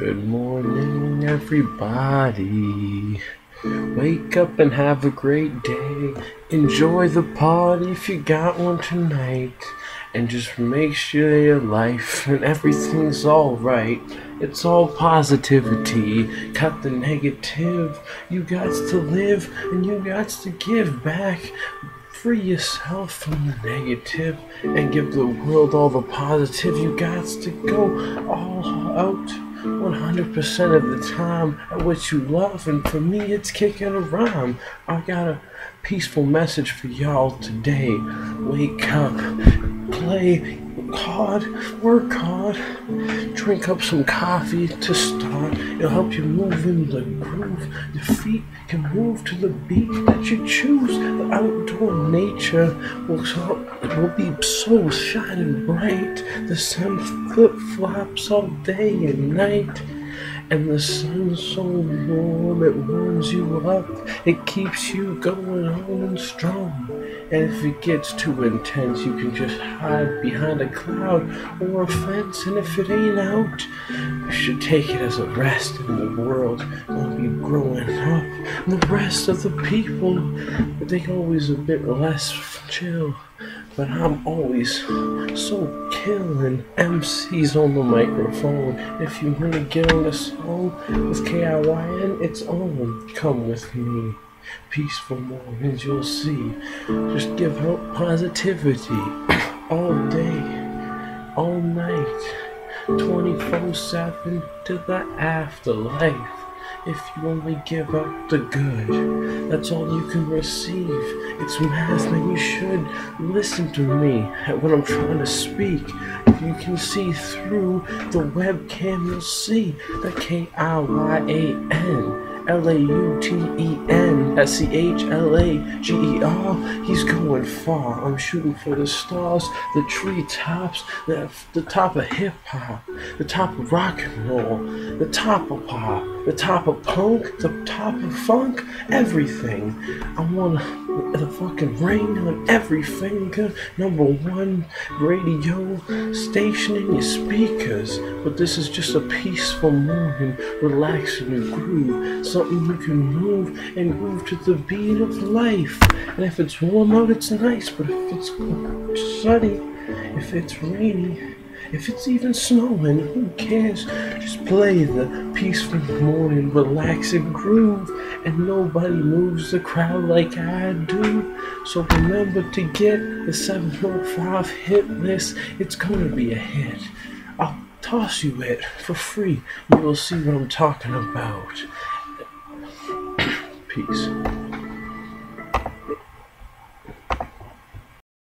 morning, everybody. Wake up and have a great day. Enjoy the party if you got one tonight. And just make sure your life and everything's alright. It's all positivity. Cut the negative. You got to live and you got to give back. Free yourself from the negative and give the world all the positive. You got to go all out 100% of the time at what you love. And for me, it's kicking a rhyme. I got a peaceful message for y'all today. Wake up, play hard, work hard, drink up some coffee to start. It'll help you move in the groove. Your feet can move to the beat that you choose. The outdoor nature will, it will be so shining bright. The sun flip flops all day and night. And the sun's so warm, it warms you up. It keeps you going on and strong. And if it gets too intense, you can just hide behind a cloud or a fence. And if it ain't out, you should take it as a rest in the world. Will be growing up. And the rest of the people, they always a bit less chill. But I'm always so killing MCs on the microphone. If you want to get on the song with Kiyan, it's on. Come with me. Peaceful mornings, you'll see. Just give out positivity all day, all night, 24 7 to the afterlife. If you only give up the good, that's all you can receive. It's math, and you should listen to me when I'm trying to speak. If you can see through the webcam, you'll see the K I Y A N. L A U T E N S C H L A G E R. He's going far. I'm shooting for the stars, the treetops, the, the top of hip hop, the top of rock and roll, the top of pop, the top of punk, the top of funk, everything. I want the fucking ring on every finger. Number one radio station in your speakers. But this is just a peaceful morning, relaxing and groove. Something you can move and groove to the beat of life. And if it's warm out, it's nice. But if it's sunny, if it's rainy, if it's even snowing, who cares? Just play the peaceful morning, relaxing groove, and nobody moves the crowd like I do. So remember to get the 705 hit list. It's gonna be a hit. I'll toss you it for free. You will see what I'm talking about. Peace.